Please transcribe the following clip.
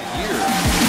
Years.